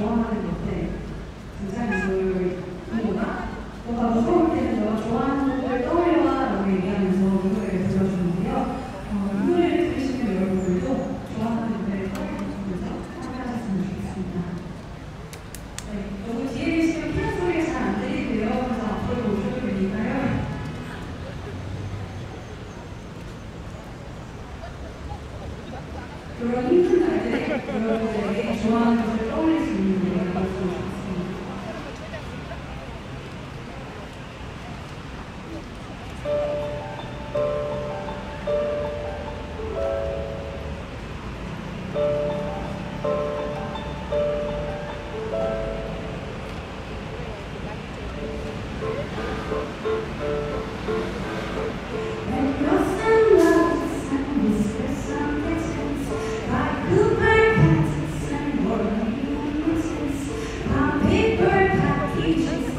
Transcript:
좋아하는 건데 등장 인물이구나 뭔가 무서울 때는 너가 좋아하는 걸 떠올려와 라고 얘기하면서 이 노래를 들려주는데요. 어, 이 노래를 들으시는 여러분들도 좋아하는 노래를 떠올려주면서 참여하셨으면 좋겠습니다. 네, 너무 뒤에 계시면 피아노 소리가 잘 안 들리고요. 그래서 앞으로 오셔도 되니까요. 그런 힘든 날에 여러분들에게 좋아하는 것을 떠올리시 Paper packages